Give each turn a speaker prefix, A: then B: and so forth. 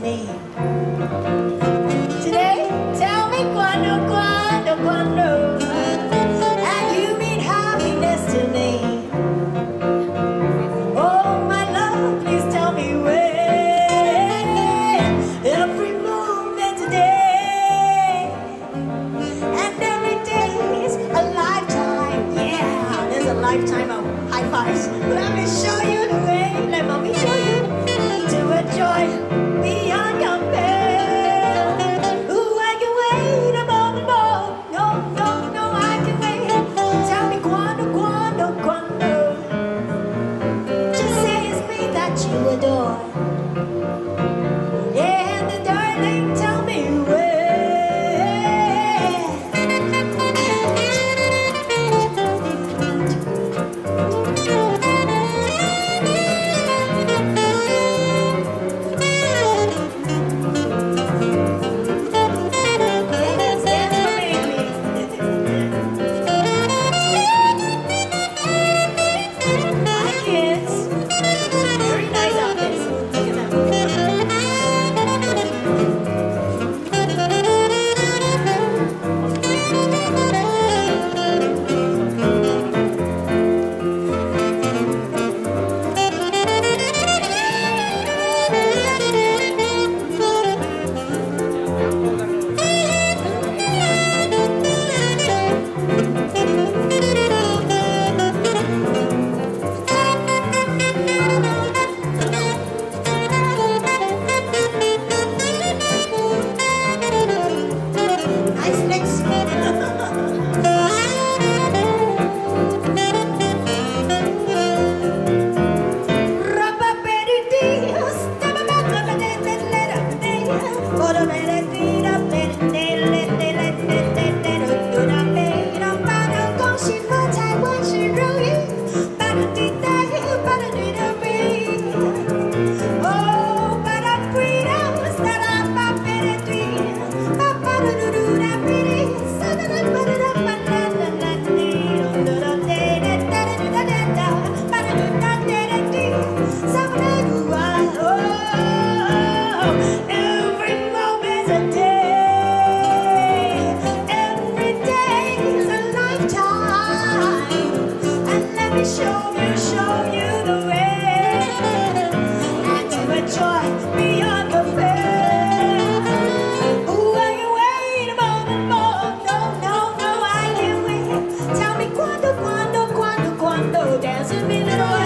A: Today, tell me cuando, cuando, cuando. And you mean happiness to me. Oh, my love, please tell me when. Every moment today. And every day is a lifetime. Yeah, there's a lifetime of high fives. Let me show you the way. Let mommy show you. To enjoy. Adore. With me, little